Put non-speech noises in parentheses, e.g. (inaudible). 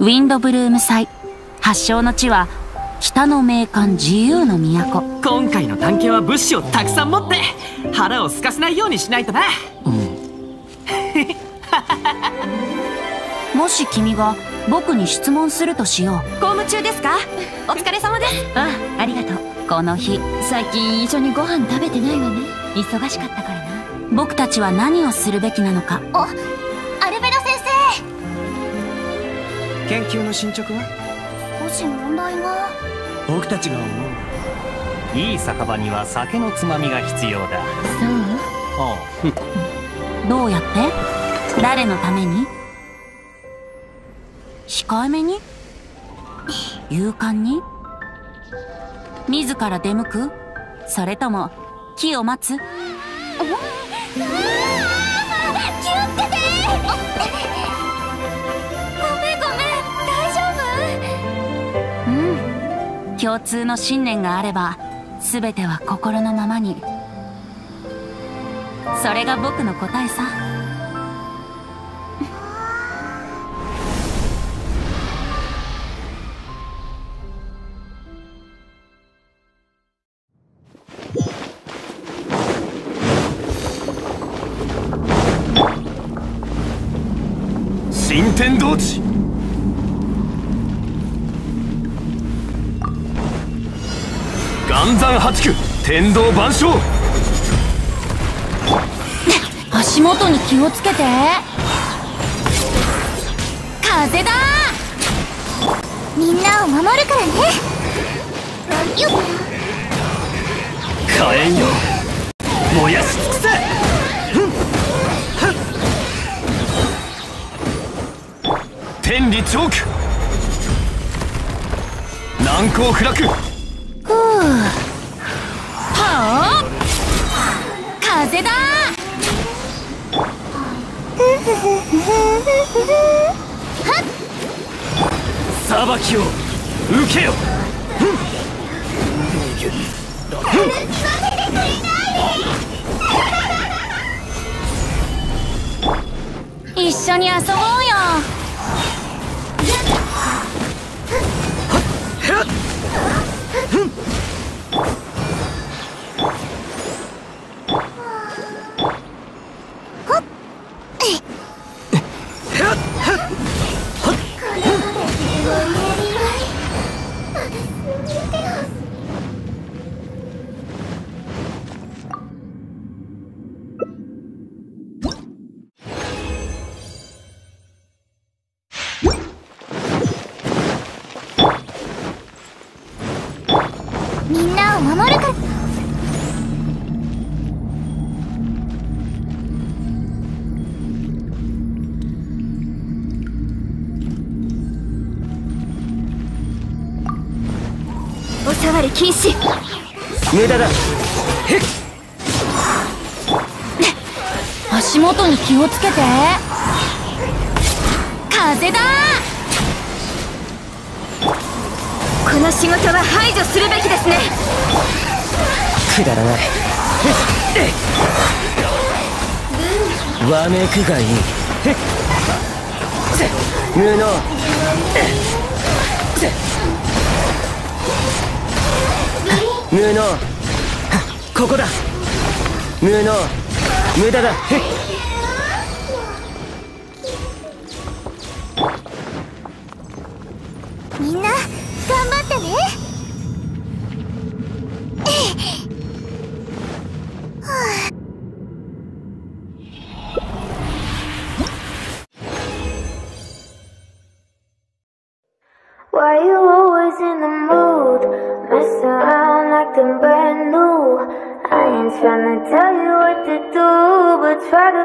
ウィンドブルーム祭。発祥の地は北の名館自由の都。今回の探検は物資をたくさん持って腹を空かせないようにしないとな。もし君が僕に質問するとしよう。公務中ですか？お疲れ様です。あありがとう。この日。最近一緒にご飯食べてないわね。忙しかったからな。僕たちは何をするべきなのか。お研究の進捗は？生少し問題が。僕たちが思ういい酒場には酒のつまみが必要だ。そう？おうどうやって？誰のために？控えめに？勇敢に？自ら出向く？それとも木を待つ？共通の信念があれば全ては心のままに。それが僕の答えさ。新天道地山八九天道万象。足元に気をつけて。風だ。みんなを守るからね。よっ。火炎よ。燃やし尽くせ。天理チョーク難攻不落。ふう風だ。裁きを受けよ。一緒に遊ぼうよ (laughs) を守るから。お触り禁止。無駄だ。(laughs) 足元に気をつけて。風だこの仕事は排除するべきですね。くだらない。わめくがいい。無能。無能。ここだ。無能。無駄だ。みんな頑張ってね Why you always in the mood? Mess around acting brand new. I ain't tryna tell you what to do, but try to